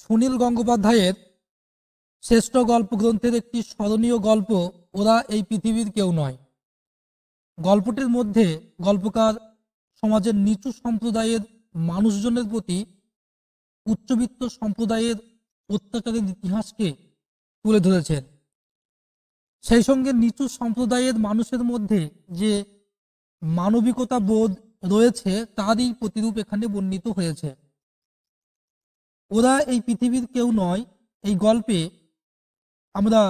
সুনীল গঙ্গোপাধ্যায়ের শ্রেষ্ঠ গল্প গ্রন্থের একটি স্মরণীয় গল্প, ওরা এই পৃথিবীর কেউ নয়। গল্পটির মধ্যে গল্পকার সমাজের নিচু সম্প্রদায়ের মানুষজনের প্রতি উচ্চবিত্ত সম্প্রদায়ের অত্যাচারের ইতিহাসকে তুলে ধরেছেন। সেই সঙ্গে নিচু সম্প্রদায়ের মানুষের মধ্যে যে মানবিকতা বোধ রয়েছে, তারই প্রতিরূপ এখানে বর্ণিত হয়েছে। ওরা এই পৃথিবীর কেউ নয়। এই গল্পে আমরা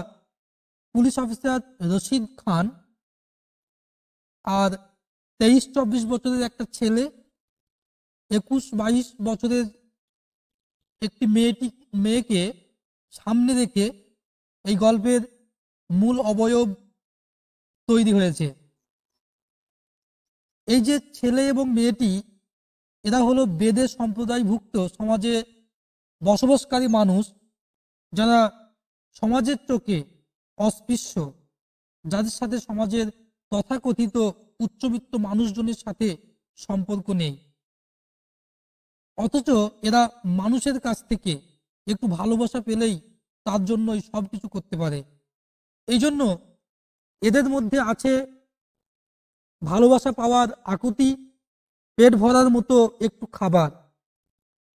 পুলিশ অফিসার রশিদ খান আর তেইশ চব্বিশ বছরের একটা ছেলে একুশ বাইশ বছরের একটি মেয়েটি, মেয়েকে সামনে রেখে এই গল্পের মূল অবয়ব তৈরি হয়েছে। এই যে ছেলে এবং মেয়েটি, এরা হলো বেদে সম্প্রদায়ভুক্ত সমাজে বসবাসকারী মানুষ, যারা সমাজের চোখে অস্পৃশ্য, যাদের সাথে সমাজের তথাকথিত উচ্চবিত্ত মানুষজনের সাথে সম্পর্ক নেই। অথচ এরা মানুষের কাছ থেকে একটু ভালোবাসা পেলেই তার জন্যই সব কিছু করতে পারে। এই জন্য এদের মধ্যে আছে ভালোবাসা পাওয়ার আকুতি, পেট ভরার মতো একটু খাবার।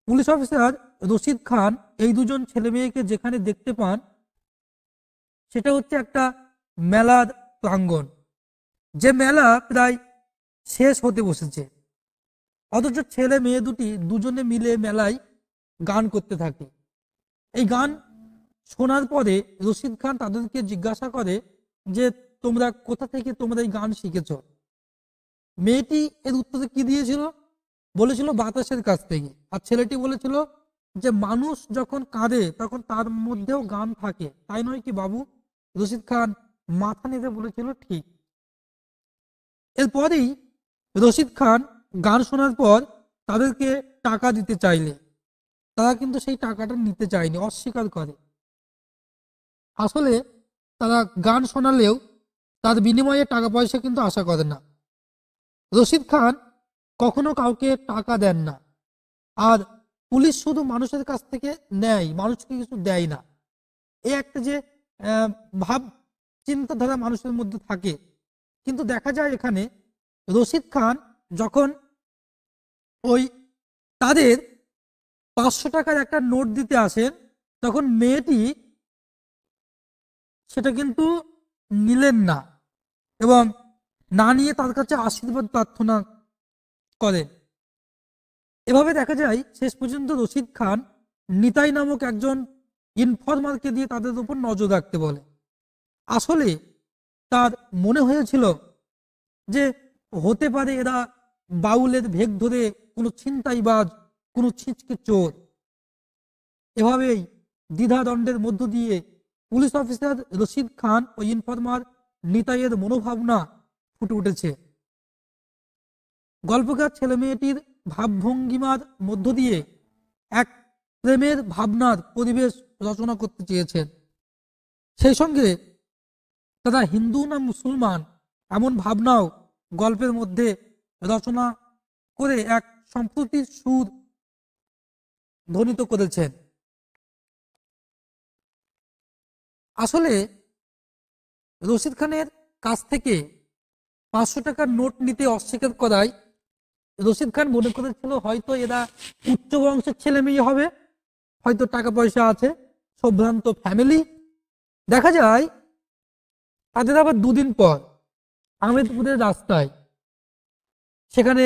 পুলিশ অফিসার রশিদ খান এই দুজন ছেলে মেয়েকে যেখানে দেখতে পান, সেটা হচ্ছে একটা মেলার প্রাঙ্গণ। যে মেলা প্রায় শেষ হতে বসেছে। অথচ ছেলে মেয়ে দুটি দুজনে মিলে মেলায় গান করতে থাকে। এই গান শোনার পরে রশিদ খান তাদেরকে জিজ্ঞাসা করে যে, তোমরা কোথা থেকে তোমরা এই গান শিখেছ? মেয়েটি এর উত্তরে কি দিয়েছিল? বলেছিল, বাতাসের কাছ থেকে। আর ছেলেটি বলেছিল যে মানুষ যখন কাঁদে, তখন তার মধ্যেও গান থাকে। তাই নয় কি বাবু? রশিদ খান মাথা নিতে বলেছিল, ঠিক। এরপরেই রশিদ খান গান শোনার পর তাদেরকে টাকা দিতে চাইলে। তারা কিন্তু সেই টাকাটা নিতে চায়নি, অস্বীকার করে। আসলে তারা গান শোনালেও তার বিনিময়ে টাকা পয়সা কিন্তু আশা করে না। রশিদ খান কখনো কাউকে টাকা দেন না। আর পুলিশ শুধু মানুষের কাছ থেকে নেয়, মানুষকে কিছু দেয় না। এই একটা যে ভাব চিন্তাধারা মানুষের মধ্যে থাকে। কিন্তু দেখা যায় এখানে রশিদ খান যখন ওই তাদের পাঁচশো টাকার একটা নোট দিতে আসেন, তখন মেয়েটি সেটা কিন্তু নিলেন না এবং না নিয়ে তার কাছে আশীর্বাদ প্রার্থনা করেন। এভাবে দেখা যায় শেষ পর্যন্ত রশিদ খান নিতাই নামক একজন ইনফরমারকে দিয়ে তাদের উপর নজর রাখতে বলে। আসলে তার মনে হয়েছিল যে হতে পারে এরা বাউলের ভেগ ধরে কোনো ছিনতাইবাজ, কোনো ছিঁচকে চোর। এভাবেই দ্বিধাদণ্ডের মধ্য দিয়ে পুলিশ অফিসার রশিদ খান ও ইনফরমার নিতাইয়ের মনোভাবনা ফুটে উঠেছে। গল্পকার ছেলে মেয়েটির ভাবভঙ্গিমার মধ্য দিয়ে এক প্রেমের ভাবনার পরিবেশ রচনা করতে চেয়েছেন। সেই সঙ্গে তারা হিন্দু না মুসলমান এমন ভাবনাও গল্পের মধ্যে রচনা করে এক সম্প্রতির সুর ধ্বনিত করেছেন। আসলে রশিদ খানের কাছ থেকে পাঁচশো টাকার নোট নিতে অস্বীকার করায় রশিদ খান মনে করেছিল হয়তো এরা উচ্চ বংশের ছেলে মেয়ে হবে, হয়তো টাকা পয়সা আছে সম্ভ্রান্ত ফ্যামিলি দেখা যায়, তাদের আবার দুদিন পর আহমেদপুরের রাস্তায় সেখানে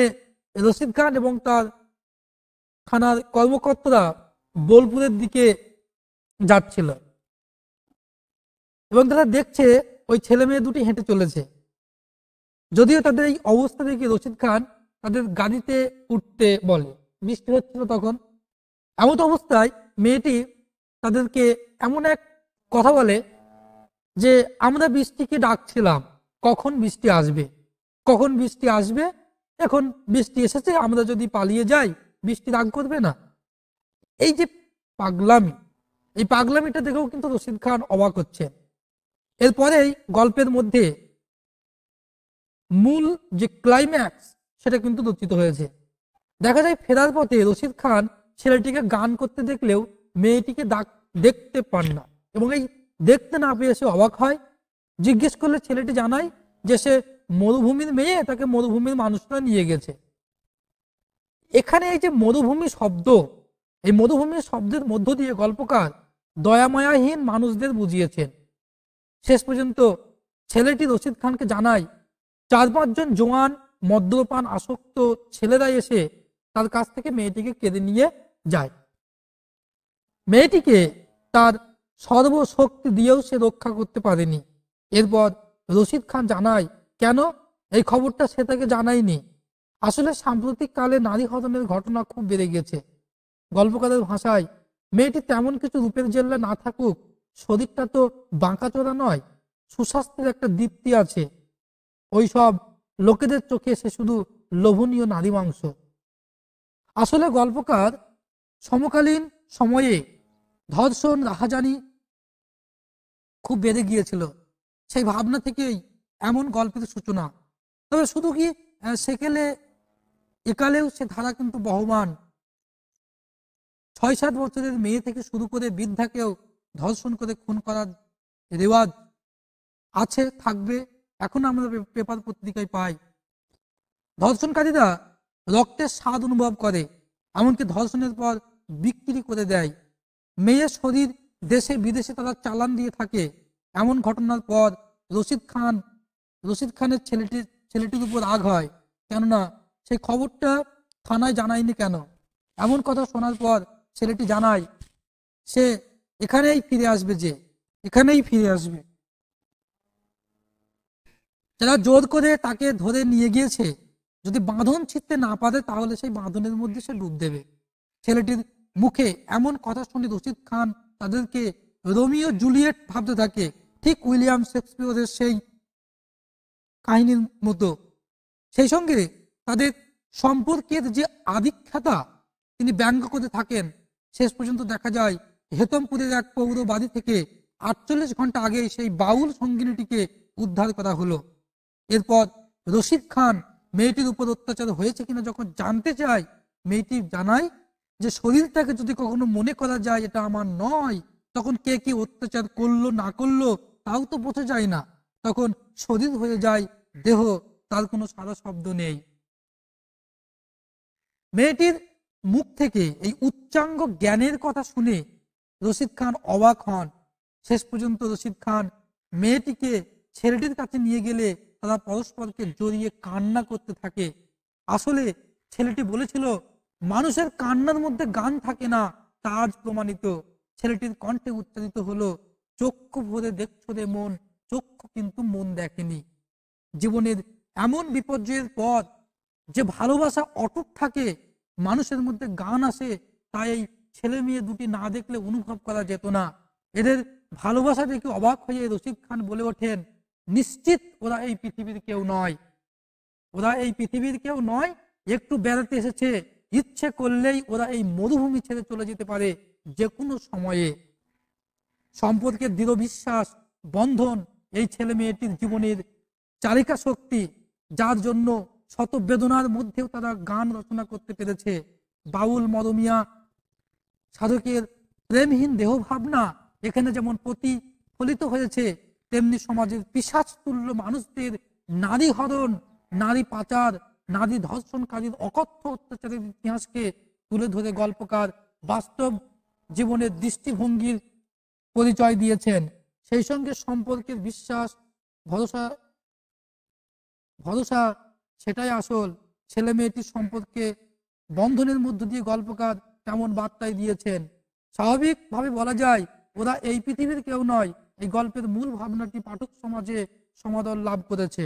রশিদ খান এবং তার থানার কর্মকর্তারা বোলপুরের দিকে যাচ্ছিল। এবং তারা দেখছে ওই ছেলে মেয়ে দুটি হেঁটে চলেছে। যদিও তাদের এই অবস্থা দেখে রশিদ খান তাদের গাড়িতে উঠতে বলে। বৃষ্টি হচ্ছিল তখন। এমন অবস্থায় মেয়েটি তাদেরকে এমন এক কথা বলে যে, আমরা বৃষ্টিকে ডাকছিলাম। কখন বৃষ্টি আসবে? কখন বৃষ্টি আসবে? এখন বৃষ্টি এসেছে, আমরা যদি পালিয়ে যাই, বৃষ্টি রাগ করবে না? এই যে পাগলামি, এই পাগলামিটা দেখেও কিন্তু রশিদ খান অবাক হচ্ছে এরপরেই গল্পের মধ্যে মূল যে ক্লাইম্যাক্স সেটা কিন্তু রচিত হয়েছে। দেখা যায় ফেরার পথে রশিদ খান ছেলেটিকে গান করতে দেখলেও মেয়েটিকে দেখতে পান না এবং এই দেখতে না পেয়ে সে অবাক হয়। জিজ্ঞেস করলে ছেলেটি জানায় যে সে মরুভূমির মেয়ে, তাকে মরুভূমির মানুষরা নিয়ে গেছে। এখানে এই যে মরুভূমি শব্দ, এই মরুভূমির শব্দের মধ্য দিয়ে গল্পকার দয়াময়াহীন মানুষদের বুঝিয়েছেন। শেষ পর্যন্ত ছেলেটি রশিদ খানকে জানায় চার পাঁচজন জোয়ান মদ্যপান আসক্ত ছেলেরা এসে তার কাছ থেকে মেয়েটিকে কেঁদে নিয়ে যায়। মেয়েটিকে তার সর্বশক্তি দিয়েও সে রক্ষা করতে পারেনি। এরপর রশিদ খান জানায়, কেন? এই খবরটা সে তাকে জানায়নি। আসলে সাম্প্রতিক কালে নারী হরণের ঘটনা খুব বেড়ে গেছে। গল্পকারের ভাষায়, মেয়েটি তেমন কিছু রূপের জেল্লা না থাকুক, শরীরটা তো বাঁকাচোরা নয়, সুস্বাস্থ্যের একটা দীপ্তি আছে। ওই সব লোকেদের চোখে সে শুধু লোভনীয় নারী মাংস আসলে গল্পকার সমকালীন সময়ে ধর্ষণ, রাহাজানি খুব বেড়ে গিয়েছিল। সেই ভাবনা থেকেই এমন গল্পের সূচনা। তবে শুধু কি সেকেলে, একালেও সে ধারা কিন্তু বহমান। ছয় সাত বছরের মেয়ে থেকে শুরু করে বৃদ্ধাকেও ধর্ষণ করে খুন করার রেওয়াজ আছে, থাকবে। এখন আমরা পেপার পত্রিকায় পাই। ধর্ষণকারীরা রক্তের স্বাদ অনুভব করে, এমনকি ধর্ষণের পর বিক্রি করে দেয়। মেয়ের শরীর দেশে বিদেশে তারা চালান দিয়ে থাকে। এমন ঘটনার পর রশিদ খান, রশিদ খানের ছেলেটির ছেলেটির উপর রাগ হয়। কেননা সেই খবরটা থানায় জানায়নি কেন? এমন কথা শোনার পর ছেলেটি জানায়, সে এখানেই ফিরে আসবে যে, এখানেই ফিরে আসবে। যারা জোর করে তাকে ধরে নিয়ে গিয়েছে, যদি বাঁধন ছিটতে না পারে, তাহলে সেই বাঁধনের মধ্যে সে ডুব দেবে। ছেলেটির মুখে এমন কথা শুনে রশিদ খান তাদেরকে রোমিও জুলিয়েট ভাবতে থাকে, ঠিক উইলিয়াম শেক্সপিয়রের সেই কাহিনীর মতো। সেই সঙ্গে তাদের সম্পর্কের যে আধিক্ষাতা তিনি ব্যঙ্গ করে থাকেন, শেষ পর্যন্ত দেখা যায় হেতমপুরের এক পৌর বাড়ি থেকে আটচল্লিশ ঘণ্টা আগে সেই বাউল সঙ্গিনীটিকে উদ্ধার করা হলো। এরপর রশিদ খান মেয়েটির উপর অত্যাচার হয়েছে কিনা যখন জানতে চায়, মেয়েটি জানায় যে শরীরটাকে যদি কখনো মনে করা যায় এটা আমার নয়, তখন কে কি অত্যাচার করল, না করল, তাও তো বোঝা যায় না। তখন শরীর হয়ে যায়, দেহ, তার কোনো সারা শব্দ নেই। মেয়েটির মুখ থেকে এই উচ্চাঙ্গ জ্ঞানের কথা শুনে রশিদ খান অবাক হন। শেষ পর্যন্ত রশিদ খান মেয়েটিকে ছেলেটির কাছে নিয়ে গেলে তারা পরস্পরকে জড়িয়ে কান্না করতে থাকে। আসলে ছেলেটি বলেছিল, মানুষের কান্নার মধ্যে গান থাকে না তাজ প্রমাণিত। ছেলেটির কণ্ঠে উচ্চারিত হলো, চক্ষু ভরে দেখছ রে মন, চক্ষু কিন্তু মন দেখেনি। জীবনের এমন বিপর্যয়ের পর যে ভালোবাসা অটুট থাকে, মানুষের মধ্যে গান আসে, তাই এই ছেলে মেয়ে দুটি না দেখলে অনুভব করা যেত না। এদের ভালোবাসা দেখে অবাক হয়ে রশিদ খান বলে ওঠেন নিশ্চিত ওরা এই পৃথিবীর কেউ নয়। ওরা এই পৃথিবীর কেউ নয়, একটু বেড়াতে এসেছে। ইচ্ছে করলেই ওরা এই মরুভূমি ছেড়ে চলে যেতে পারে যে কোনো সময়ে। সম্পর্কের দৃঢ় বিশ্বাস, বন্ধন এই ছেলে মেয়েটির জীবনের চালিকা শক্তি, যার জন্য শত বেদনার মধ্যেও তারা গান রচনা করতে পেরেছে। বাউল মরমিয়া, সাধকের প্রেমহীন দেহ ভাবনা এখানে যেমন প্রতিফলিত হয়েছে তেমনি সমাজের পিসাচ তুল্য মানুষদের নারী হরণ, নারী পাচার, নারী ধর্ষণকারীর অকথ্য অত্যাচারের ইতিহাসকে তুলে ধরে গল্পকার বাস্তব জীবনের দৃষ্টিভঙ্গির পরিচয় দিয়েছেন। সেই সঙ্গে সম্পর্কের বিশ্বাস, ভরসা ভরসা সেটাই আসল। ছেলে মেয়েটির সম্পর্কে বন্ধনের মধ্য দিয়ে গল্পকার তেমন বার্তায় দিয়েছেন। স্বাভাবিকভাবে বলা যায়, ওরা এই পৃথিবীর কেউ নয় এই গল্পের মূল ভাবনাটি পাঠক সমাজে সমাদর লাভ করেছে।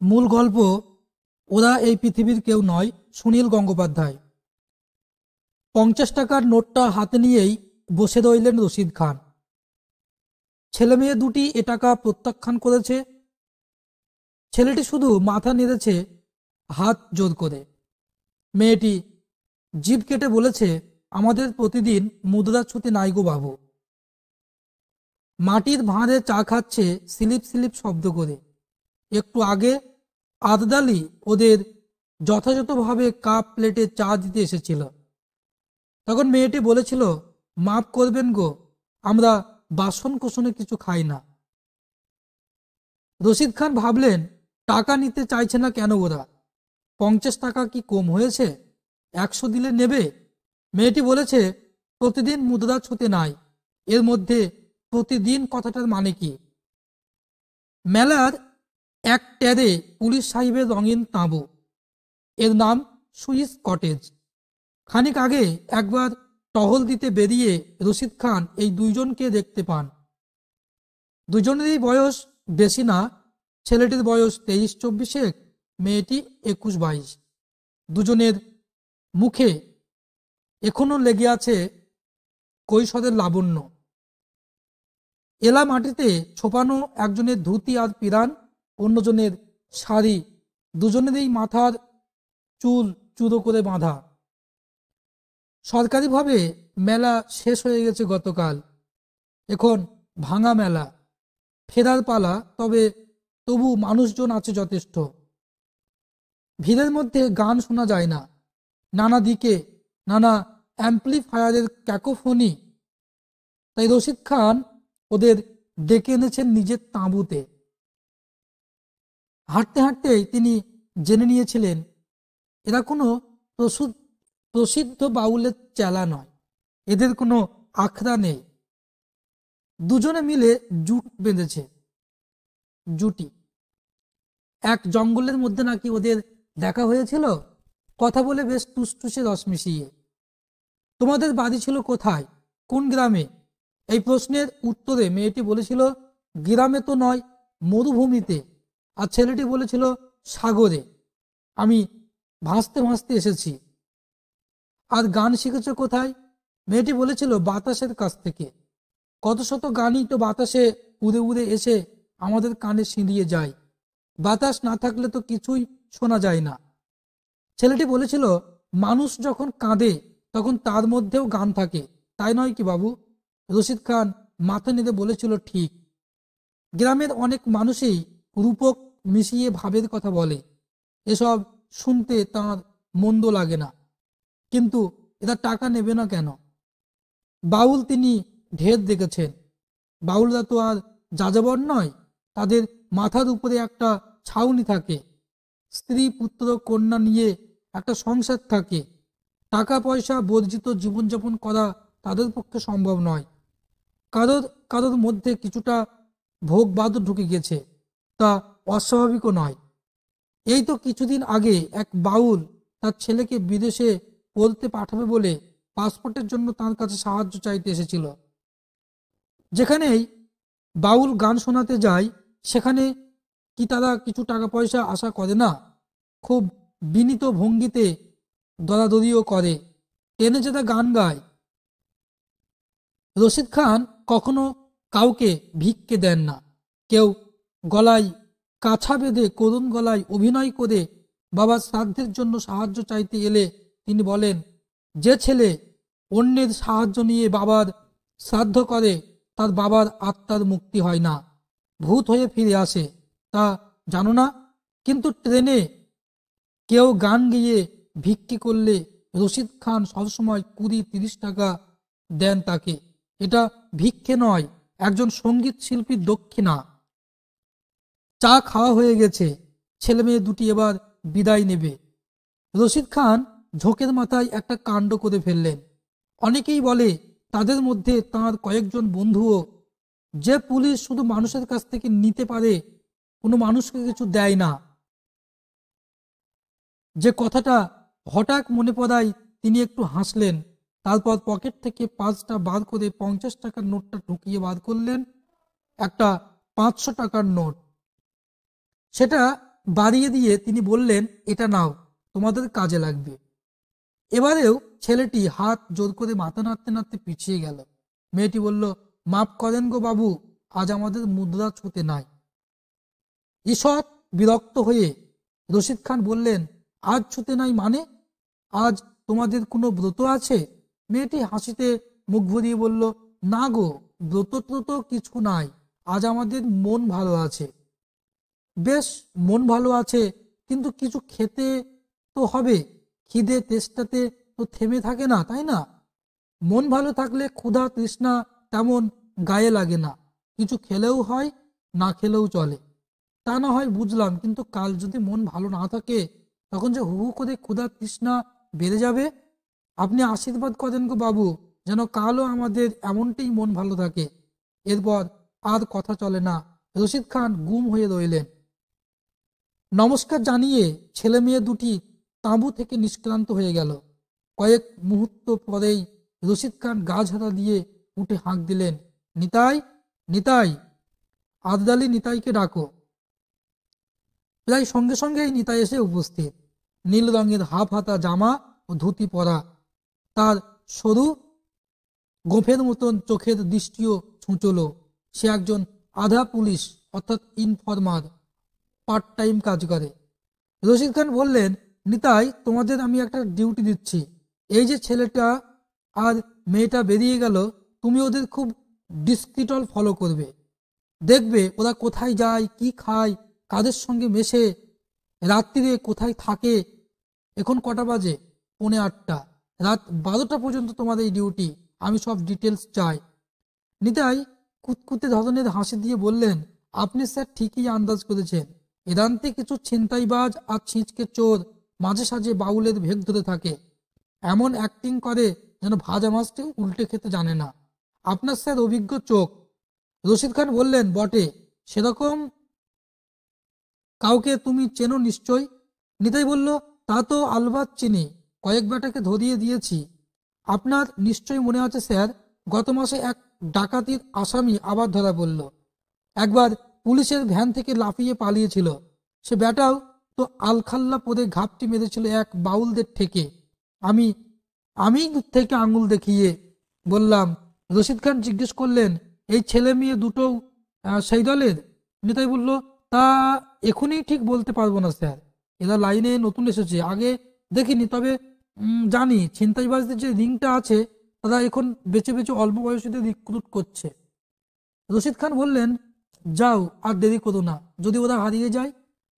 মূল গল্প, ওরা এই পৃথিবীর কেউ নয়, সুনীল গঙ্গোপাধ্যায়। পঞ্চাশ টাকার নোটটা হাতে নিয়েই বসে রইলেন রশিদ খান। ছেলে মেয়ে দুটি এ টাকা প্রত্যাখ্যান করেছে। ছেলেটি শুধু মাথা নেড়েছে, হাত জোর করে। মেয়েটি জিভ কেটে বলেছে, আমাদের প্রতিদিন মুদ্রাচ্ছুতি নাই গো বাবু। মাটির ভাঁড়ে চা খাচ্ছে স্লিপ স্লিপ শব্দ করে। একটু আগে আদদালি ওদের যথাযথভাবে কাপ প্লেটে চা দিতে এসেছিল। তখন মেয়েটি বলেছিল মাফ করবেন গো, আমরা বাসন কোসনে কিছু খাই না। রশিদ খান ভাবলেন, টাকা নিতে চাইছে না কেন ওরা? পঞ্চাশ টাকা কি কম হয়েছে? একশো দিলে নেবে। মেয়েটি বলেছে, প্রতিদিন মুদ্রা ছুতে নাই। এর মধ্যে প্রতিদিন কথাটার মানে কি? মেলার এক ট্যারে পুলিশ সাহেবের রঙিন তাঁবু। এর নাম সুইস কটেজ। খানিক আগে একবার টহল দিতে বেরিয়ে রশিদ খান এই দুইজনকে দেখতে পান। দুজনেরই বয়স বেশি না, ছেলেটির বয়স তেইশ চব্বিশে মেয়েটি একুশ বাইশ। দুজনের মুখে এখনও লেগে আছে কৈশোরের লাবণ্য। এলা মাটিতে ছোপানো একজনের ধুতি আর পিরান, অন্যজনের শাড়ি, দুজনেরই মাথার চুল চুরো করে বাঁধা। সরকারিভাবে মেলা শেষ হয়ে গেছে গতকাল। এখন ভাঙা মেলা, ফেরার পালা, তবে তবু মানুষজন আছে যথেষ্ট। ভিড়ের মধ্যে গান শোনা যায় না। নানা দিকে, নানা অ্যাম্পলিফায়ারের ক্যাকোফোনি তাই রশিদ খান ওদের ডেকে এনেছেন নিজের তাঁবুতে। হাঁটতে হাঁটতেই তিনি জেনে নিয়েছিলেন, এরা কোনো প্রসিদ্ধ বাউলের চেলা নয়, এদের কোনো আখড়া নেই। দুজনে মিলে জুট বেঁধেছে, জুটি। এক জঙ্গলের মধ্যে নাকি ওদের দেখা হয়েছিল? কথা বলে বেশ টুসটুসে রস মিশিয়ে। তোমাদের বাড়ি ছিল কোথায়? কোন গ্রামে? এই প্রশ্নের উত্তরে মেয়েটি বলেছিল, গ্রামে তো নয়, মরুভূমিতে। আর ছেলেটি বলেছিল, সাগরে। আমি ভাসতে ভাসতে এসেছি। আর গান শিখেছ কোথায়? মেয়েটি বলেছিল, বাতাসের কাছ থেকে। কত শত গানই তো বাতাসে উড়ে উড়ে এসে আমাদের কানে সিঁড়িয়ে যায়। বাতাস না থাকলে তো কিছুই শোনা যায় না। ছেলেটি বলেছিল, মানুষ যখন কাঁদে, তখন তার মধ্যেও গান থাকে। তাই নয় কি বাবু? রশিদ খান মাথা নিতে বলেছিল, ঠিক। গ্রামের অনেক মানুষই রূপক মিশিয়ে ভাবের কথা বলে। এসব শুনতে তার মন্দ লাগে না। কিন্তু এরা টাকা নেবে না কেন? বাউল তিনি ঢের দেখেছেন। বাউলরা তো আর যাযাবর নয়, তাদের মাথার উপরে একটা ছাউনি থাকে। স্ত্রী, পুত্র, কন্যা নিয়ে একটা সংসার থাকে। টাকা পয়সা, বর্জিত জীবনযাপন করা তাদের পক্ষে সম্ভব নয়। কারোর কারোর মধ্যে কিছুটা ভোগ বাদ ঢুকে গেছে, তা অস্বাভাবিকও নয়। এই তো কিছুদিন আগে এক বাউল তার ছেলেকে বিদেশে পড়তে পাঠাবে বলে পাসপোর্টের জন্য তার কাছে সাহায্য চাইতে এসেছিল। যেখানেই বাউল গান শোনাতে যায়, সেখানে কি তারা কিছু টাকা পয়সা আশা করে না? খুব বিনীত ভঙ্গিতে দরাদরিও করে। টেনে যেটা গান গায়। রশিদ খান কখনো কাউকে ভিক্ষে দেন না। কেউ গলায় কাছা বেঁধে, করুণ গলায় অভিনয় করে বাবার শ্রাদ্ধের জন্য সাহায্য চাইতে এলে তিনি বলেন, যে ছেলে অন্যের সাহায্য নিয়ে বাবার শ্রাদ্ধ করে, তার বাবার আত্মার মুক্তি হয় না। ভূত হয়ে ফিরে আসে। তা জানো না? কিন্তু ট্রেনে কেউ গান গিয়ে ভিক্ষি করলে রশিদ খান সবসময় কুড়ি তিরিশ টাকা দেন তাকে। এটা ভিক্ষে নয়, একজন সংগীত শিল্পীর দক্ষিণা। চা খাওয়া হয়ে গেছে, ছেলে মেয়ে দুটি এবার বিদায় নেবে। রশিদ খান ঝোঁকের মাথায় একটা কাণ্ড করে ফেললেন। অনেকেই বলে তাদের মধ্যে তার কয়েকজন বন্ধুও যে পুলিশ শুধু মানুষের কাছ থেকে নিতে পারে কোনো মানুষকে কিছু দেয় না। যে কথাটা হঠাৎ মনে পড়ায় তিনি একটু হাসলেন, তারপর পকেট থেকে পাঁচটা বার করে পঞ্চাশ টাকার নোটটা ঢুকিয়ে বার করলেন, একটা পাঁচশো টাকার নোট। সেটা বাড়িয়ে দিয়ে তিনি বললেন, এটা নাও, তোমাদের কাজে লাগবে। এবারেও ছেলেটি হাত জোর করে মাথা নাড়তে নাড়তে পিছিয়ে গেল। মেয়েটি বলল, মাফ করেন গো বাবু, আজ আমাদের মুদ্রা ছুতে নাই। ঈষৎ বিরক্ত হয়ে রশিদ খান বললেন, আজ ছুতে নাই মানে? আজ তোমাদের কোনো ব্রত আছে? মেয়েটি হাসিতে মুখ ভরিয়ে বলল, না গো, ব্রত ট্রত কিছু নাই, আজ আমাদের মন ভালো আছে। বেশ, মন ভালো আছে, কিন্তু কিছু খেতে তো হবে, খিদে তেষ্টাতে তো থেমে থাকে না, তাই না? মন ভালো থাকলে ক্ষুধা তৃষ্ণা তেমন গায়ে লাগে না, কিছু খেলেও হয়, না খেলেও চলে। তা না হয় বুঝলাম, কিন্তু কাল যদি মন ভালো না থাকে, তখন যে হু করে ক্ষুধা তৃষ্ণা বেড়ে যাবে। আপনি আশীর্বাদ করেন গো বাবু, যেন কালও আমাদের এমনটাই মন ভালো থাকে। এরপর আর কথা চলে না। রশিদ খান গুম হয়ে রইলেন। নমস্কার জানিয়ে ছেলে মেয়ে দুটি তাঁবু থেকে নিষ্ক্রান্ত হয়ে গেল। কয়েক মুহূর্ত পরেই রশিদ খান গা ঝাড়া দিয়ে উঠে হাঁক দিলেন, নিতাই নিতাই আদদালি নিতাইকে ডাকো। প্রায় সঙ্গে সঙ্গেই নিতাই এসে উপস্থিত। নীল রঙের হাফ হাতা জামা ও ধুতি পরা। তার সরু গোফের মতন চোখের দৃষ্টিও ছুঁচলো। সে একজন আধা পুলিশ, অর্থাৎ ইনফরমার পার্ট টাইম কাজ করে। রশিদ খান বললেন, নিতাই, তোমাদের আমি একটা ডিউটি দিচ্ছি। এই যে ছেলেটা আর মেয়েটা বেরিয়ে গেল, তুমি ওদের খুব ডিসক্রিটল ফলো করবে। দেখবে ওরা কোথায় যায়, কি খায় কাদের সঙ্গে মেশে রাত্রিরে কোথায় থাকে? এখন কটা বাজে? পৌনে আটটা। রাত বারোটা পর্যন্ত এই ডিউটি আমি সব ডিটেলস চাই। নিতাই কুতকুতে ধরনের হাসি দিয়ে বললেন, আপনি স্যার ঠিকই আন্দাজ করেছেন। এদান্তে কিছু ছিনতাইবাজ আর ছিঁচকে চোর মাঝে সাঝে বাউলের ভেগ ধরে থাকে। এমন অ্যাক্টিং করে যেন ভাজা মাছটি উল্টে খেতে জানে না। আপনার স্যার অভিজ্ঞ চোখ। রশিদ খান বললেন, বটে, সেরকম কাউকে তুমি চেনো নিশ্চয়? নিতাই বলল, তা তো আলবাত চিনি। কয়েক বেটাকে ধরিয়ে দিয়েছি। আপনার নিশ্চয় মনে আছে, স্যার, গত মাসে এক ডাকাতির আসামি আবার ধরা পড়ল। একবার পুলিশের ভ্যান থেকে লাফিয়ে পালিয়েছিল। সে বেটাও তো আলখাল্লা পরে ঘাপটি মেরেছিল এক বাউলদের থেকে আমি আমি থেকে আঙুল দেখিয়ে বললাম, রশিদ খান জিজ্ঞেস করলেন, এই ছেলে মেয়ে দুটো সেই দলের? নেতাই বলল তা এখনই ঠিক বলতে পারব না, স্যার। এরা লাইনে নতুন এসেছে। আগে দেখিনি, তবে জানি ছিনতাইবাজদের যে রিংটা আছে, তারা এখন বেছে বেছে অল্প বয়সীদের রিক্রুট করছে। রশিদ খান বললেন, যাও, আর দেরি করো না। যদি ওরা হারিয়ে যায়,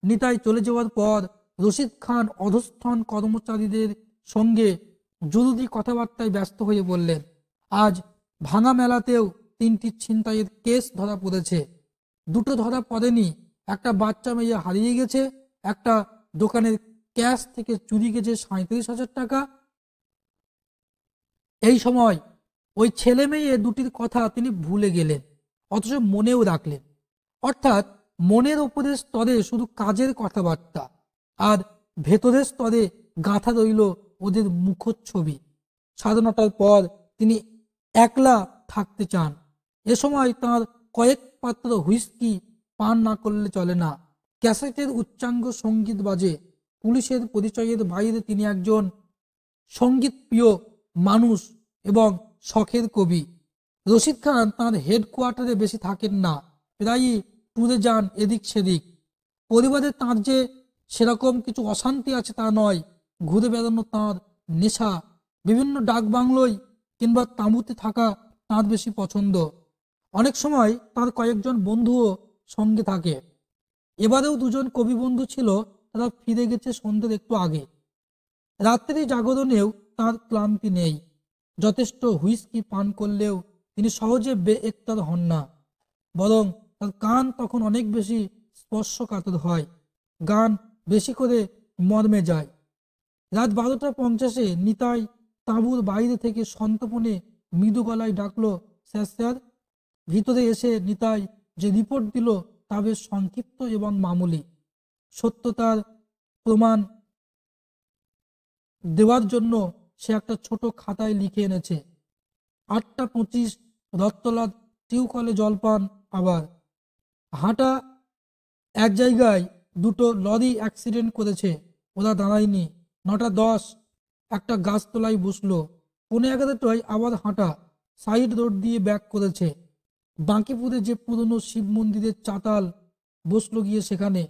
নিতাই চলে যাওয়ার পর রশিদ খান অধস্থন কর্মচারীদের সঙ্গে জরুরি কথাবার্তায় ব্যস্ত হয়ে বললেন, আজ ভাঙা মেলাতেও তিনটি ছিনতাইয়ের কেস ধরা পড়েছে। দুটো ধরা পড়েনি একটা বাচ্চা মেয়ে হারিয়ে গেছে, একটা দোকানের ক্যাশ থেকে চুরি গেছে সাঁত্রিশ হাজার টাকা। এই সময় ওই ছেলে মেয়ে দুটির কথা তিনি ভুলে গেলেন, অথচ মনেও রাখলেন। অর্থাৎ মনের ওপরের স্তরে শুধু কাজের কথাবার্তা আর ভেতরের স্তরে গাঁথা রইল ওদের মুখচ্ছবি। সাড়ে নটার পর তিনি একলা থাকতে চান। এ সময় তার কয়েক পাত্র হুইস্কি পান না করলে চলে না। ক্যাসেটের উচ্চাঙ্গ সংগীত বাজে। পুলিশের পরিচয়ের বাইরে তিনি একজন সংগীত প্রিয় মানুষ এবং শখের কবি। রশিদ খান তাঁর হেডকোয়ার্টারে বেশি থাকেন না, প্রায়ই ট্যুরে যান এদিক সেদিক। পরিবারে তাঁর যে সেরকম কিছু অশান্তি আছে তা নয়, ঘুরে বেড়ানো তাঁর নেশা। বিভিন্ন ডাক বাংলোয় কিংবা তাঁবুতে থাকা তাঁর বেশি পছন্দ। অনেক সময় তার কয়েকজন বন্ধুও সঙ্গে থাকে। এবারেও দুজন কবি বন্ধু ছিল, তারা ফিরে গেছে সন্ধ্যের একটু আগে। রাত্রি জাগরণেও তার ক্লান্তি নেই। যথেষ্ট হুইস্কি পান করলেও তিনি সহজে বে বেএক্তার হন না। বরং তার কান তখন অনেক বেশি স্পর্শকাতর হয়। গান বেশি করে মর্মে যায়। রাত বারোটা পঞ্চাশে নিতাই তাঁবুর বাইরে থেকে সন্তপনে মৃদু গলায় ডাকলো, স্যার স্যার। ভিতরে এসে নিতাই যে রিপোর্ট দিল তা বেশ সংক্ষিপ্ত এবং মামুলি। সত্যতার প্রমাণ দেওয়ার জন্য সে একটা ছোট খাতায় লিখে এনেছে। আটটা পঁচিশ রত্তলা টিউকলে জলপান আবার। হাঁটা এক জায়গায় দুটো লরি অ্যাক্সিডেন্ট করেছে, ওরা দাঁড়ায়নি। নটা দশ, একটা গাছতলায় বসল। পনেরো এগারোটায় আবার হাঁটা সাইড রোড দিয়ে ব্যাক করেছে। বাঁকিপুরে যে পুরনো শিব মন্দিরের চাতাল বসল গিয়ে সেখানে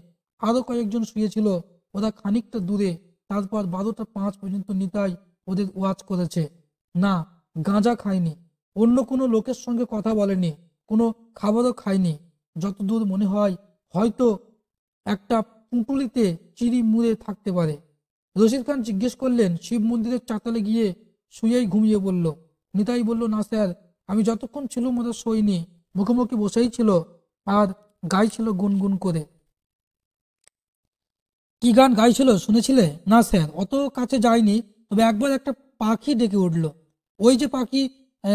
আরও কয়েকজন শুয়েছিল, ওরা খানিকটা দূরে, তারপর বারোটা পাঁচ পর্যন্ত নিতাই ওদের ওয়াচ করেছে। না, গাঁজা খায়নি, অন্য কোনো লোকের সঙ্গে কথা বলেনি, কোনো খাবারও খায়নি। যতদূর মনে হয়, হয়তো একটা পুঁটুলিতে চিড়ি মুড়ে থাকতে পারে। রশিদ খান জিজ্ঞেস করলেন, শিব মন্দিরের চাতালে গিয়ে শুয়েই ঘুমিয়ে বলল নিতাই বলল, না স্যার, আমি যতক্ষণ ছিল মতো শোইনি মুখোমুখি বসেই ছিল, আর গাইছিল গুনগুন করে। কি গান গাইছিল শুনেছিলে? না স্যার, অত কাছে যায়নি, তবে একবার একটা পাখি ডেকে উঠল। ওই যে পাখি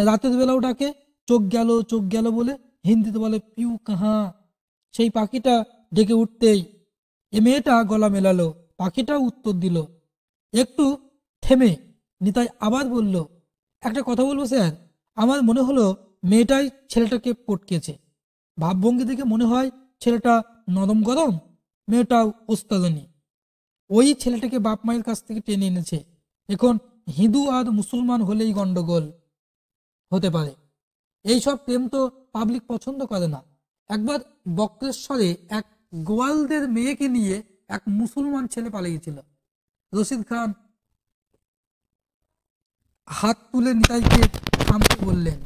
রাতের বেলাও ডাকে চোখ গেল চোখ গেল বলে হিন্দিতে বলে, পিউ কাহা? সেই পাখিটা ডেকে উঠতেই এ মেয়েটা গলা মেলালো, পাখিটা উত্তর দিল, একটু থেমে। নিতাই আবার বলল, একটা কথা বলব স্যার, আমার মনে হলো মেয়েটাই ছেলেটাকে পটকেছে। ভাবভঙ্গি দেখে মনে হয় ছেলেটা নরম গরম, মেয়েটাও ওস্তাদনী ওই ছেলেটাকে বাপ মায়ের কাছ থেকে টেনে এনেছে। এখন হিন্দু আর মুসলমান হলেই গন্ডগোল হতে পারে। এইসব প্রেম তো পাবলিক পছন্দ করে না। একবার বক্রেশ্বরে এক গোয়ালদের মেয়েকে নিয়ে এক মুসলমান ছেলে পালিয়েছিল। রশিদ খান হাত তুলে নিতাইকে থামতে বললেন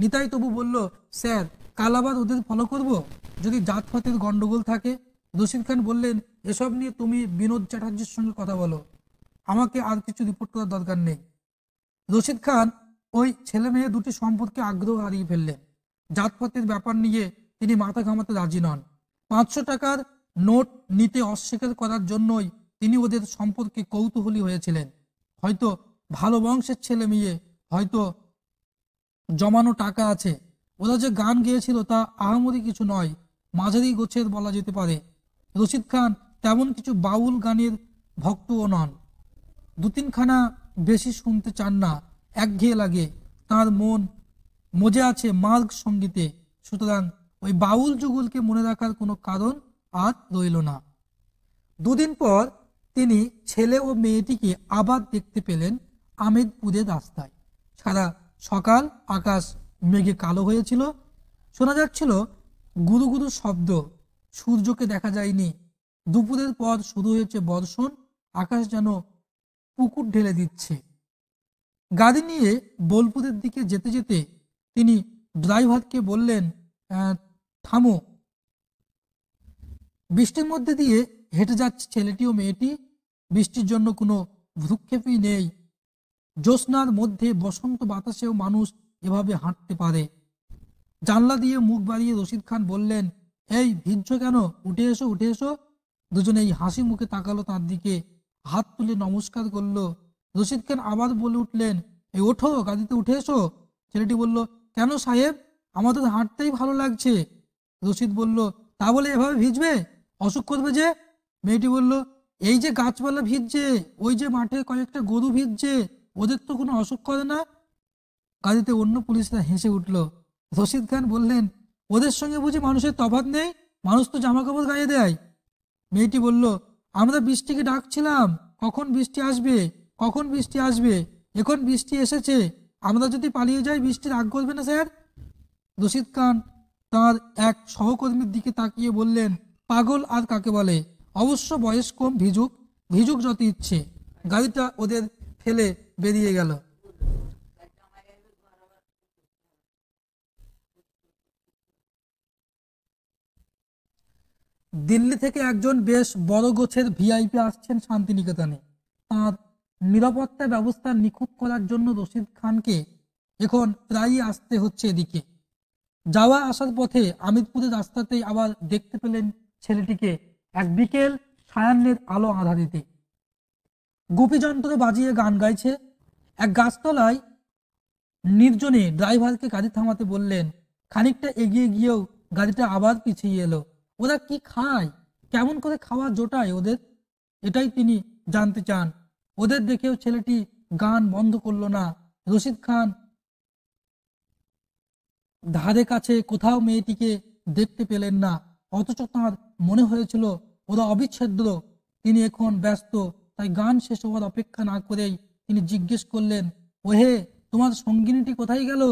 নিতাই তবু বলল, স্যার, কাল আবার ওদের ফলো করব? যদি জাতপাতের গন্ডগোল থাকে, রশিদ খান বললেন, এসব নিয়ে তুমি বিনোদ চ্যাটার্জির সঙ্গে কথা বলো। আমাকে আর কিছু রিপোর্ট করার দরকার নেই। রশিদ খান ওই ছেলে মেয়ে দুটি সম্পর্কে আগ্রহ হারিয়ে ফেললেন। জাতপাতের ব্যাপার নিয়ে তিনি মাথা ঘামাতে রাজি নন। পাঁচশো টাকার নোট নিতে অস্বীকার করার জন্যই তিনি ওদের সম্পর্কে কৌতূহলী হয়েছিলেন। হয়তো ভালো বংশের ছেলে মেয়ে, হয়তো জমানো টাকা আছে। ওরা যে গান গেয়েছিল তা আহামরি কিছু নয়, মাঝারি গোছের বলা যেতে পারে। রশিদ খান তেমন কিছু বাউল গানের ভক্তও নন। দু তিনখানা বেশি শুনতে চান না, একঘেয়ে লাগে। তার মন মজে আছে মার্গ সঙ্গীতে। সুতরাং ওই বাউল যুগলকে মনে রাখার কোনো কারণ আর রইল না। দুদিন পর তিনি ছেলে ও মেয়েটিকে আবার দেখতে পেলেন আমেদপুরের রাস্তায়। সারা সকাল, আকাশ মেঘে কালো হয়েছিল। শোনা যাচ্ছিল গুরু গুরু শব্দ। সূর্যকে দেখা যায়নি। দুপুরের পর শুরু হয়েছে বর্ষণ। আকাশ যেন পুকুর ঢেলে দিচ্ছে। গাড়ি নিয়ে বোলপুরের দিকে যেতে যেতে তিনি ড্রাইভারকে বললেন থামো। বৃষ্টির মধ্যে দিয়ে হেঁটে যাচ্ছে ছেলেটি ও মেয়েটি। বৃষ্টির জন্য কোনো ভ্রুক্ষেপই নেই। জ্যোৎস্নার মধ্যে বসন্ত বাতাসেও মানুষ এভাবে হাঁটতে পারে। জানলা দিয়ে মুখ বাড়িয়ে রশিদ খান বললেন, এই ভিজছ কেন? উঠে এসো উঠে এসো। দুজনেই হাসি মুখে তাকালো তার দিকে। হাত তুলে নমস্কার করল। রশিদ খান আবার বলে উঠলেন, এই ওঠো গাড়িতে উঠে এসো। ছেলেটি বলল, কেন সাহেব? আমাদের হাঁটতেই ভালো লাগছে। রশিদ বলল, তা বলে এভাবে ভিজবে? অসুখ করবে যে? মেয়েটি বলল, এই যে গাছপালা ভিজছে, ওই যে মাঠে কয়েকটা গরু ভিজছে। ওদের তো কোনো অসুখ করে না। গাড়িতে অন্য পুলিশরা হেসে উঠল। রশিদ খান বললেন, ওদের সঙ্গে বুঝি মানুষের তফাৎ নেই? মানুষ তো জামা কাপড় গায়ে দেয়। মেয়েটি বলল, আমরা বৃষ্টিকে ডাকছিলাম। কখন বৃষ্টি আসবে? কখন বৃষ্টি আসবে? এখন বৃষ্টি এসেছে। আমরা যদি পালিয়ে যাই বৃষ্টি রাগ করবে না, স্যার? রশিদ খান তার এক সহকর্মীর দিকে তাকিয়ে বললেন, পাগল আর কাকে বলে? অবশ্য বয়স কম, ভিজুক। ভিজুক যত ইচ্ছে। গাড়িটা ওদের ফেলে বেরিয়ে গেল। দিল্লি থেকে একজন বেশ বড় গোছের ভিআইপি আসছেন শান্তিনিকেতনে। তার নিরাপত্তা ব্যবস্থা নিখুঁত করার জন্য রশিদ খানকে এখন প্রায়ই আসতে হচ্ছে এদিকে। যাওয়া আসার পথে আমিরপুরের রাস্তাতেই আবার দেখতে পেলেন ছেলেটিকে। এক বিকেল সায়ান্নের আলো আধারিতে। গোপীযন্ত্র বাজিয়ে গান গাইছে। এক গাছতলায় নির্জনে ড্রাইভারকে গাড়ি থামাতে বললেন, খানিকটা এগিয়ে গিয়েও গাড়িটা আবার পিছিয়ে এলো। ওরা কি খায়? কেমন করে খাওয়া জোটায় ওদের? এটাই তিনি জানতে চান। ওদের দেখেও ছেলেটি গান বন্ধ করল না। রশিদ খান ধারে কাছে কোথাও মেয়েটিকে দেখতে পেলেন না। অথচ তাঁর মনে হয়েছিল, ওরা অবিচ্ছেদ্য। তিনি এখন ব্যস্ত। তাই গান শেষ হওয়ার অপেক্ষা না করেই তিনি জিজ্ঞেস করলেন, ওহে, তোমার সঙ্গিনীটি কোথায় গেল?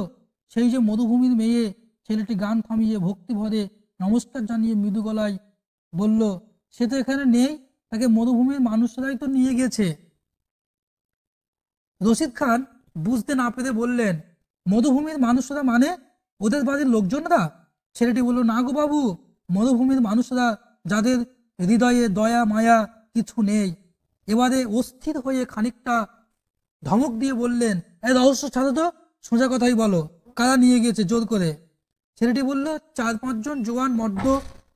সেই যে মরুভূমির মেয়ে ছেলেটি গান থামিয়ে ভক্তি ভরে নমস্কার জানিয়ে মৃদু গলায় বলল, সে তো এখানে নেই, তাকে মরুভূমির মানুষরাই তো নিয়ে গেছে। রশিদ খান বুঝতে না পেরে বললেন, মরুভূমির মানুষরা মানে ওদের বাড়ির লোকজনরা? ছেলেটি বলল, না গো বাবু, মরুভূমির মানুষরা যাদের হৃদয়ে দয়া, মায়া কিছু নেই। এবারে অস্থির হয়ে খানিকটা ধমক দিয়ে বললেন, এই রহস্য ছাড়ো তো, সোজা কথাই বলো। কারা নিয়ে গিয়েছে? জোর করে। ছেলেটি বলল, চার পাঁচজন জোয়ান মর্দ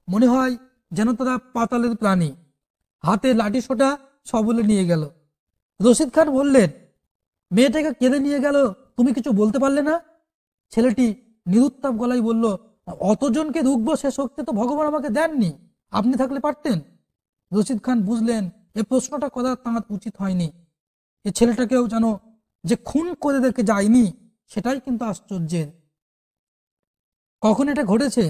মনে হয় যেন তারা পাতালের প্রাণী। হাতে লাঠি সোটা সবলে নিয়ে গেল। রশিদ খান বললেন, মেয়েটাকে কেঁদে নিয়ে গেল? তুমি কিছু বলতে পারলে না? ছেলেটি নিরুত্তাপ গলায় বলল, অতজনকে রুখবো, সে শক্তি তো ভগবান আমাকে দেননি। আপনি থাকলে পারতেন? রশিদ খান বুঝলেন এ প্রশ্নটা করা তাঁর উচিত হয়নি। এ ছেলেটাকেও যেন যে খুন করে দেখে যায়নি, সেটাই কিন্তু আশ্চর্যের। কখন এটা ঘটেছে?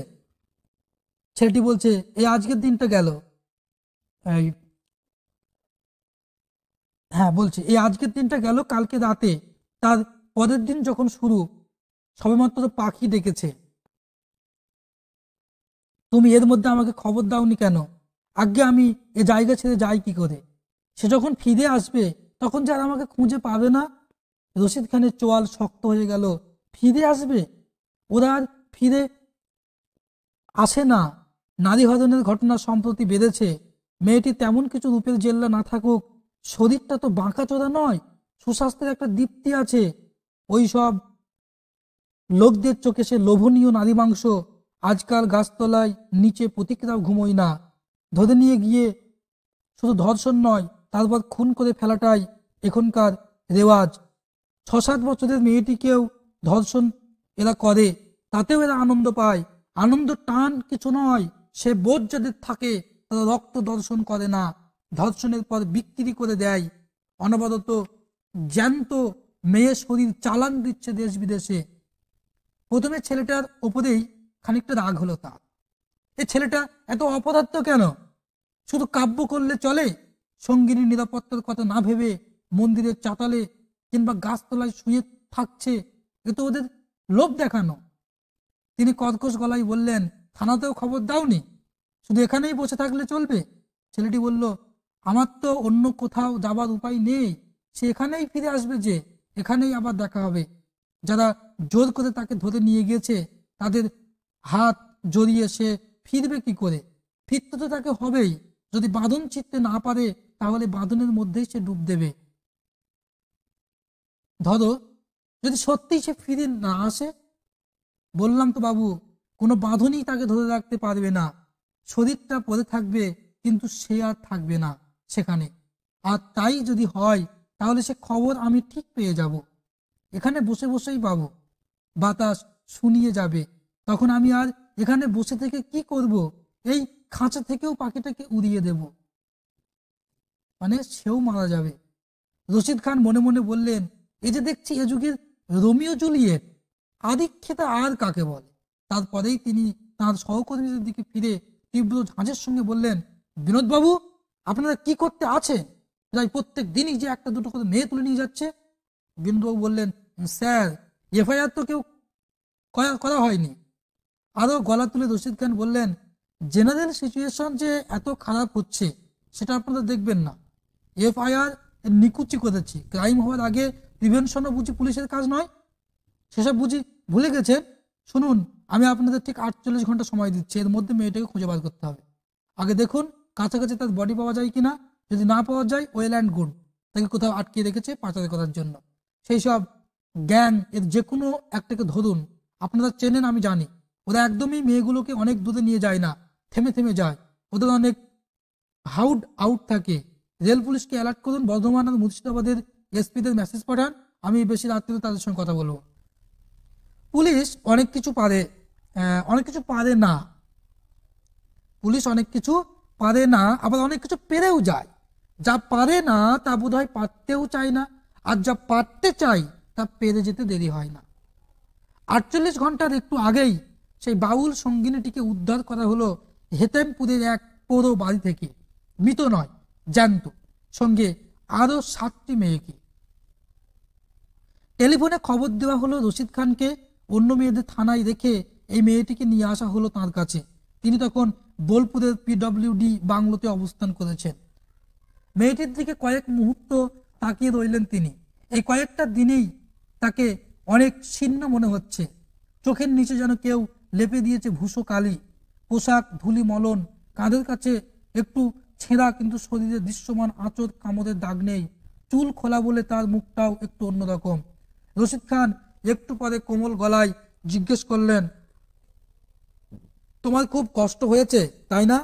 ছেলেটি বলছে, এই আজকের দিনটা গেল। এই হ্যাঁ বলছে, এই আজকের দিনটা গেল কালকে রাতে। তার পরের দিন যখন শুরু, সবেমাত্র পাখি ডেকেছে। তুমি এর মধ্যে আমাকে খবর দাওনি কেন? আগে আমি এ জায়গা ছেড়ে যাই কি করে? সে যখন ফিরে আসবে, তখন যারা আমাকে খুঁজে পাবে না? রশিদ খানের চোয়াল শক্ত হয়ে গেল। ফিরে আসবে? ওরা আর ফিরে আসে না। নারী হরণের ঘটনা সম্প্রতি বেড়েছে। মেয়েটি তেমন কিছু রূপের জেল্লা না থাকুক। শরীরটা তো বাঁকা চোরা নয়, সুস্বাস্থ্যের একটা দীপ্তি আছে। ওই সব লোকদের চোখে সে লোভনীয় নারী মাংস। আজকাল গাছতলায় নিচে প্রতিক্রিয়াও ঘুমোয় না। ধরে নিয়ে গিয়ে শুধু ধর্ষণ নয় তারপর খুন করে ফেলাটাই এখনকার রেওয়াজ। ছ সাত বছরের মেয়েটিকেও ধর্ষণ এরা করে, তাতেও এরা আনন্দ পায়। আনন্দ টান কিছু নয়, সে বোধ যাদের থাকে, তারা রক্ত দর্শন করে না, ধর্ষণের পর বিক্রি করে দেয়। অনবরত জ্যান্ত মেয়ে শরীর চালান দিচ্ছে দেশ বিদেশে। প্রথমে ছেলেটার ওপরেই খানিকটা রাগ হলো তার। এ ছেলেটা এত অপদার্থ কেন? শুধু কাব্য করলে চলে? সঙ্গিনীর নিরাপত্তার কথা না ভেবে মন্দিরের চাতালে কিংবা গাছতলায় শুয়ে থাকছে, এ তো ওদের লোভ দেখানো। তিনি কর্কশ গলায় বললেন, থানাতেও খবর দাওনি? শুধু এখানেই বসে থাকলে চলবে? ছেলেটি বলল, আমার তো অন্য কোথাও যাবার উপায় নেই। সে এখানেই ফিরে আসবে যে, এখানেই আবার দেখা হবে। যারা জোর করে তাকে ধরে নিয়ে গিয়েছে, তাদের হাত জড়িয়ে সে ফিরবে কি করে? ফিরতে তো তাকে হবেই। যদি বাঁধন চিনতে না পারে, তাহলে বাঁধনের মধ্যেই সে ডুব দেবে। ধরো, যদি সত্যিই সে ফিরে না আসে, বললাম তো বাবু, কোনো বাঁধনই তাকে ধরে রাখতে পারবে না। শরীরটা পরে থাকবে, কিন্তু সে আর থাকবে না সেখানে। আর তাই যদি হয়, তাহলে সে খবর আমি ঠিক পেয়ে যাব। এখানে বসে বসেই পাবো বাতাস শুনিয়ে যাবে। তখন আমি আর এখানে বসে থেকে কি করব? এই খাঁচা থেকেও পাখিটাকে উড়িয়ে দেব। মানে সেও মারা যাবে। রশিদ খান মনে মনে বললেন এ যে দেখছি এ যুগের রোমিও জুলিয়েট, আদিক্ষেতা আর কাকে বলে? তারপরেই তিনি তার সহকর্মীদের দিকে ফিরে তীব্র ঝাঁঝের সঙ্গে বললেন, বিনোদবাবু, আপনারা কি করতে আছেন? প্রায় প্রত্যেক দিনই যে একটা দুটো করে মেয়ে তুলে নিয়ে যাচ্ছে। বিনোদবাবু বললেন, স্যার, এফআইআর তো কেউ করা হয়নি। আরও গলা তুলে রশিদ খান বললেন, জেনারেল সিচুয়েশন যে এত খারাপ হচ্ছে, সেটা আপনারা দেখবেন না। এফআইআর নিকুচি করেছি। ক্রাইম হওয়ার আগে প্রিভেনশনও বুঝি পুলিশের কাজ নয়? সেসব বুঝি ভুলে গেছেন? শুনুন, আমি আপনাদের ঠিক আটচল্লিশ ঘণ্টা সময় দিচ্ছি। এর মধ্যে মেয়েটাকে খুঁজে বার করতে হবে। আগে দেখুন, কাছাকাছি তার বডি পাওয়া যায় কিনা। যদি না পাওয়া যায় ওয়েল অ্যান্ড গুড তাকে কোথাও আটকে রেখেছে পাচার করার জন্য। সেই সব গ্যাং এর যে কোনো একটাকে ধরুন। আপনারা চেনেন, আমি জানি। ওরা একদমই মেয়েগুলোকে অনেক দূরে নিয়ে যায় না, থেমে থেমে যায়। ওদের অনেক হাউড আউট থাকে। রেল পুলিশকে অ্যালার্ট করুন বর্ধমান আর মুর্শিদাবাদের এসপিদের মেসেজ পাঠান, আমি বেশি রাত্রে তাদের সঙ্গে কথা বলব। পুলিশ অনেক কিছু পারে অনেক কিছু পারে না। পুলিশ অনেক কিছু পারে না, আবার অনেক কিছু পেরেও যায়। যা পারে না, তা বোধ হয় পারতেও চায় না, আর যা পারতে চাই তা পেরে যেতে দেরি হয় না। আটচল্লিশ ঘণ্টার একটু আগেই সেই বাউল সঙ্গিনীটিকে উদ্ধার করা হলো হেতেমপুরের এক পৌর বাড়ি থেকে। মৃত নয়, জ্যান্ত। সঙ্গে আরও সাতটি মেয়েকে। টেলিফোনে খবর দেওয়া হলো রশিদ খানকে। অন্য মেয়েদের থানায় রেখে এই মেয়েটিকে নিয়ে আসা হলো তার কাছে। তিনি তখন বোলপুরের পিডব্লিউডি বাংলোতে অবস্থান করেছেন। মেয়েটির দিকে কয়েক মুহূর্ত তাকিয়ে রইলেন তিনি। এই কয়েকটা দিনেই তাকে অনেক ছিন্ন মনে হচ্ছে। চোখের নিচে যেন কেউ লেপে দিয়েছে ভূষো কালি। পোশাক, ধুলি, মলন। কাঁধের কাছে একটু ছেঁড়া কিন্তু শরীরে দৃশ্যমান আঁচড় কামড়ের দাগ নেই। চুল খোলা বলে তার মুখটাও একটু অন্যরকম। রশিদ খান একটু পরে কোমল গলায় জিজ্ঞেস করলেন, তোমার খুব কষ্ট হয়েছে, তাই না?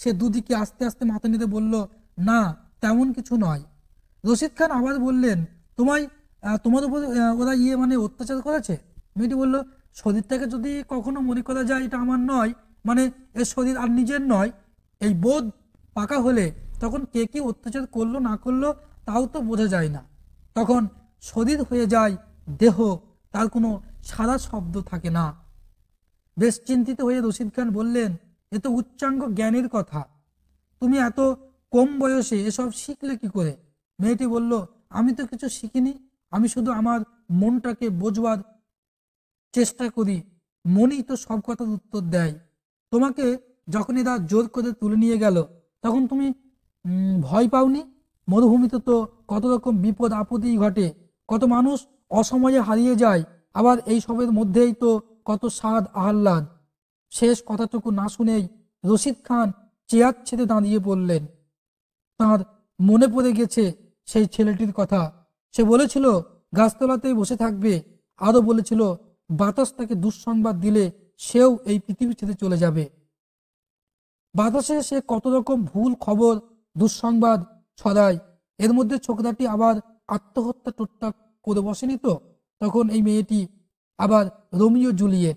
সে দুদিকে আস্তে আস্তে মাথা নিতে বলল, না, তেমন কিছু নয়। রশিদ খান আবার বললেন, তোমায় তোমার উপর ওরা ইয়ে মানে অত্যাচার করেছে? মেয়েটি বলল শরীরটাকে যদি কখনো মনে করা যায় এটা আমার নয় মানে এর শরীর আর নিজের নয়, এই বোধ পাকা হলে তখন কে কি অত্যাচার করল না করল তাও তো বোঝা যায় না। তখন শরীর হয়ে যায় দেহ, তার কোনো সারা শব্দ থাকে না। বেশ চিন্তিত হয়ে রশিদ খান বললেন, এ তো উচ্চাঙ্গ জ্ঞানের কথা। তুমি এত কম বয়সে এসব শিখলে কি করে? মেয়েটি বলল, আমি তো কিছু শিখিনি। আমি শুধু আমার মনটাকে বোঝবার চেষ্টা করি। মনই তো সব কথার উত্তর দেয়। তোমাকে যখন এরা জোর করে তুলে নিয়ে গেল, তখন তুমি ভয় পাওনি? মরুভূমিতে তো কত রকম বিপদ আপদই ঘটে। কত মানুষ অসময়ে হারিয়ে যায়। আবার এই সবের মধ্যেই তো কত স্বাদ আহ্লাদ। শেষ কথাটুকু না শুনেই রশিদ খান চেয়ার ছেড়ে দাঁড়িয়ে পড়লেন। তার মনে পড়ে গেছে সেই ছেলেটির কথা। সে বলেছিল, গাছতলাতেই বসে থাকবে। আরও বলেছিল বাতাস তাকে দুঃসংবাদ দিলে সেও এই পৃথিবী ছেড়ে চলে যাবে। বাতাসে সে কত রকম ভুল খবর, দুঃসংবাদ ছড়ায়, এর মধ্যে ছোকরাটি আবার আত্মহত্যা টোট্টা করে বসেনি তো? তখন এই মেয়েটি আবার রোমিও জুলিয়েট।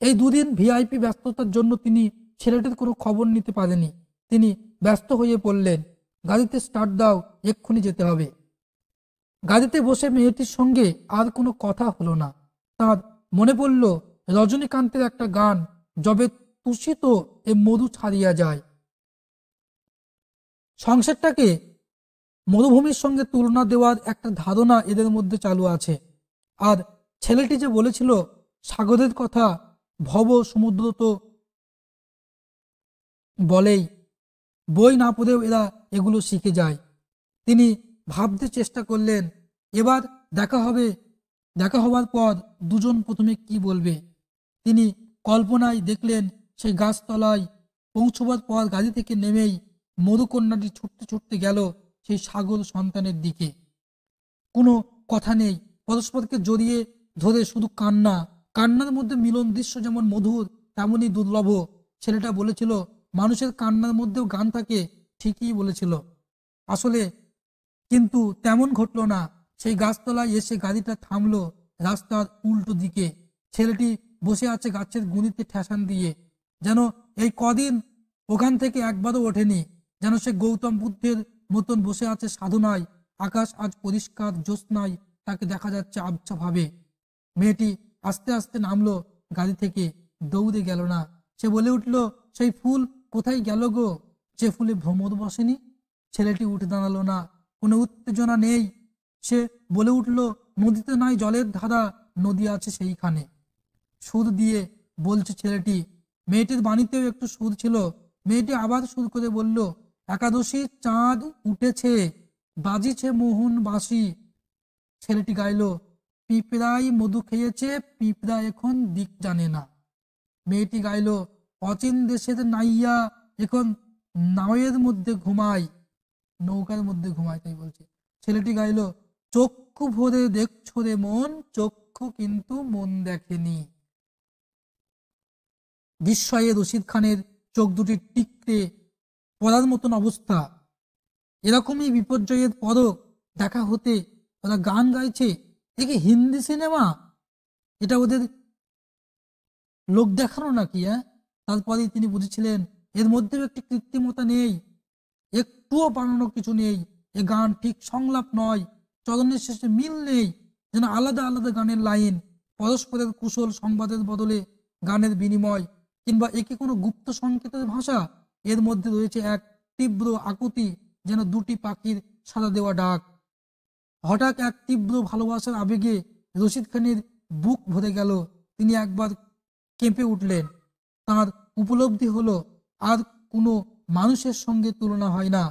এই দুদিন ভিআইপি ব্যস্ততার জন্য তিনি ছেলেটির কোনো খবর নিতে পারেনি। তিনি ব্যস্ত হয়ে পড়লেন। গাড়িতে স্টার্ট দাও, এক্ষুনি যেতে হবে। গাড়িতে বসে মেয়েটির সঙ্গে আর কোনো কথা হলো না। তার মনে পড়ল, রজনীকান্তের একটা গান যবে তুষিত এ মধু ছাড়িয়া যায়। সংসারটাকে মরুভূমির সঙ্গে তুলনা দেওয়ার একটা ধারণা এদের মধ্যে চালু আছে। আর ছেলেটি যে বলেছিল, সাগরের কথা ভব সমুদ্র তো বলেই, বই না পড়েও এরা এগুলো শিখে যায়। তিনি ভাবতে চেষ্টা করলেন, এবার দেখা হবে দেখা হওয়ার পর দুজন প্রথমে কি বলবে? তিনি কল্পনায় দেখলেন, সেই গাছতলায় পৌঁছবার পর গাড়ি থেকে নেমেই মধুকন্যাটি ছুটতে ছুটতে গেল সেই সাগর সন্তানের দিকে। কোনো কথা নেই, পরস্পরকে জড়িয়ে ধরে শুধু কান্না। কান্নার মধ্যে মিলন দৃশ্য যেমন মধুর, তেমনই দুর্লভ। ছেলেটা বলেছিল, মানুষের কান্নার মধ্যেও গান থাকে, ঠিকই বলেছিল। আসলে কিন্তু তেমন ঘটলো না। সেই গাছতলায় এসে গাড়িটা থামলো রাস্তার উল্টো দিকে। ছেলেটি বসে আছে গাছের গুঁড়িতে ঠেসান দিয়ে। যেন এই কদিন ওখান থেকে একবারও ওঠেনি। যেন সে গৌতম বুদ্ধের মতন বসে আছে সাধনায়। আকাশ আজ পরিষ্কার, জ্যোৎস্নায় তাকে দেখা যাচ্ছে আবছা ভাবে মেয়েটি আস্তে আস্তে নামলো গাড়ি থেকে। দৌড়ে গেল না। সে বলে উঠল, সেই ফুল কোথায় গেল গো? যে ফুলে ভ্রমর বসেনি? ছেলেটি উঠে দাঁড়াল না। কোনো উত্তেজনা নেই। সে বলে উঠল, নদীতে নাই, জলের ধারা, নদী আছে সেইখানে। সুর দিয়ে বলছে ছেলেটি, মেয়েটির বাণীতেও একটু সুর ছিল। মেয়েটি আবার সুর করে বলল, একাদশী চাঁদ উঠেছে, বাজিছে মোহন বাসি ছেলেটি গাইল, পিঁপড়াই মধু খেয়েছে, পিঁপড়া এখন দিক জানে না। মেয়েটি গাইল, অচিন দেশের নাইয়া, এখন নাওয়ের মধ্যে ঘুমায় নৌকার মধ্যে ঘুমায় তাই বলছে। ছেলেটি গাইল চক্ষু ভরে দেখছ রে মন, চক্ষু কিন্তু মন দেখেনি। বিস্ময়ে রশিদ খানের চোখ দুটি টিকতে পড়ার মতন অবস্থা। এরকমই বিপর্যয়ের পরও দেখা হতে ওরা গান গাইছে। একে হিন্দি সিনেমা? এটা ওদের লোক দেখানো নাকি হ্যাঁ তারপরেই তিনি বুঝেছিলেন, এর মধ্যেও একটি কৃত্রিমতা নেই। একটুও বানানো কিছু নেই। এ গান ঠিক সংলাপ নয়। চলনের শেষে মিল নেই যেন আলাদা আলাদা গানের লাইন, পরস্পরের কুশল সংবাদের বদলে গানের বিনিময় কিংবা একে কোনো গুপ্ত সংকেতের ভাষা, এর মধ্যে রয়েছে এক তীব্র আকুতি যেন দুটি পাখির সাদা দেওয়া ডাক। হঠাৎ এক তীব্র ভালোবাসার আবেগে রশিদ খানের বুক ভরে গেল। তিনি একবার কেঁপে উঠলেন। তার উপলব্ধি হলো, আর কোনো মানুষের সঙ্গে তুলনা হয় না।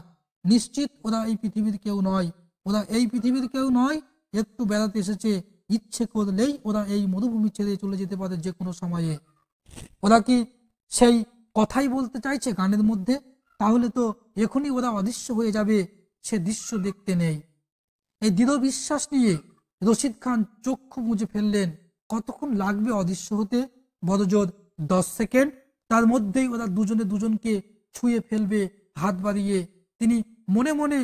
নিশ্চিত ওরা এই পৃথিবীর কেউ নয়। ওরা এই পৃথিবীর কেউ নয়, একটু বেড়াতে এসেছে, ইচ্ছে করলেই ওরা এই মরুভূমি ছেড়ে চলে যেতে পারে যে কোনো সময়ে। ওরা কি সেই কথাই বলতে চাইছে গানের মধ্যে? তাহলে তো এখনই ওরা অদৃশ্য হয়ে যাবে, সে দৃশ্য দেখতে নেই। এই দৃঢ় বিশ্বাস নিয়ে রশিদ খান চক্ষু মুজে ফেললেন। কতক্ষণ লাগবে অদৃশ্য হতে? বড়জোর দশ সেকেন্ড। তার মধ্যেই ওরা দুজনে দুজনকে ছুঁয়ে ফেলবে, হাত বাড়িয়ে। তিনি মনে মনে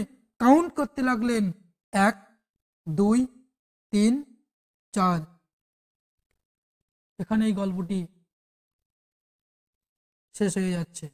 কাউন্ট করতে লাগলেন এক দুই তিন চার। এখানে এই গল্পটি শেষ হয়ে যাচ্ছে।